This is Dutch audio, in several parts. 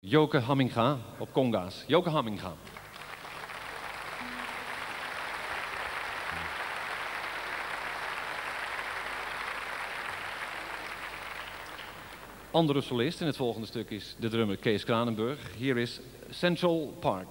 Joke Hamminga op conga's. Joke Hamminga. Andere solist in het volgende stuk is de drummer Kees Kranenburg. Hier is Central Park.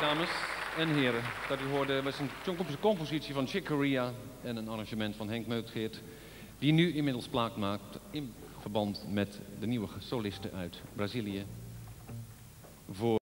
Dames en heren, dat u hoorde was een compositie van Chick en een arrangement van Henk Meutgeert, die nu inmiddels plaat maakt in verband met de nieuwe solisten uit Brazilië. Voor